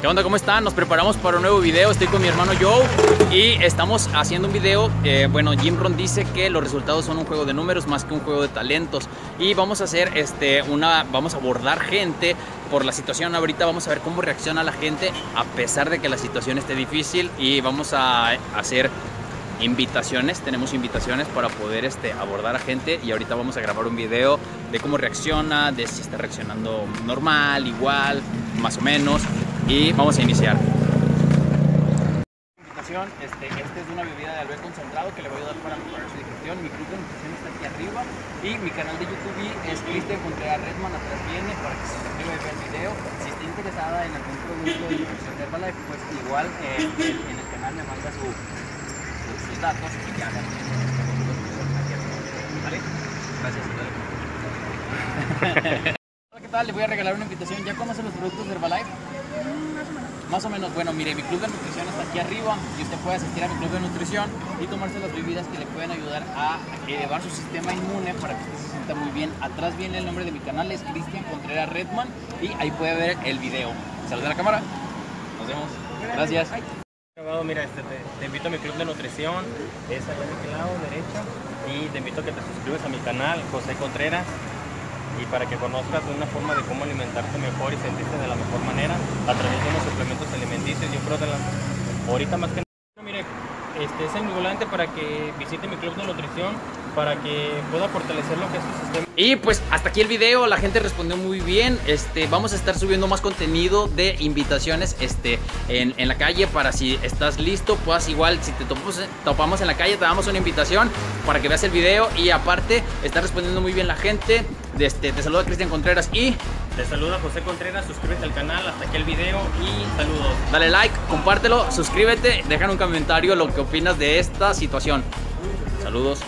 ¿Qué onda? ¿Cómo están? Nos preparamos para un nuevo video. Estoy con mi hermano Joe y estamos haciendo un video. Eh, bueno, Jim Ron dice que los resultados son un juego de números más que un juego de talentos. Y vamos a hacer este, una. Vamos a abordar gente por la situación ahorita. Vamos a ver cómo reacciona la gente a pesar de que la situación esté difícil. Y vamos a hacer invitaciones, tenemos invitaciones para poder este, abordar a gente y ahorita vamos a grabar un video de cómo reacciona, de si está reaccionando normal, igual, más o menos y vamos a iniciar. Este, esta es una bebida de alcohol concentrado que le voy a dar para mejorar su digestión. Mi club de nutrición está aquí arriba y mi canal de YouTube es Cristian Contreras Redman atrás viene para que se suscriba y vea el video. Si está interesada en algún producto de nutrición de Herbalife, pues igual eh, en, el canal me manda su, su, sus datos y ya la ¿Vale? Gracias. Hola, ¿qué tal? Le voy a regalar una invitación. ¿Ya conocen los productos de Herbalife? Más o menos, bueno, mire, mi club de nutrición está aquí arriba y usted puede asistir a mi club de nutrición y tomarse las bebidas que le pueden ayudar a elevar su sistema inmune para que usted se sienta muy bien. Atrás viene el nombre de mi canal, es Cristian Contreras Redman y ahí puede ver el video. Saluda a la cámara. Nos vemos. Gracias. Mira, este, te, te, invito a mi club de nutrición, es allá de aquel lado, derecha, y te invito a que te suscribas a mi canal, José Contreras, y para que conozcas una forma de cómo alimentarte mejor y sentirte de la mejor manera a través de unos suplementos alimenticios. Yo creo que la, ahorita más que nada, mire, este es el para que visite mi club de nutrición para que pueda fortalecer lo que es su sistema. Y pues hasta aquí el video, la gente respondió muy bien. Este, vamos a estar subiendo más contenido de invitaciones este, en, en la calle para si estás listo, puedas igual, si te topamos, topamos en la calle, te damos una invitación para que veas el video y aparte está respondiendo muy bien la gente. Este, te saluda Cristian Contreras y te saluda José Contreras, suscríbete al canal, hasta aquí el video y saludos. Dale like, compártelo, suscríbete, deja un comentario lo que opinas de esta situación. Saludos.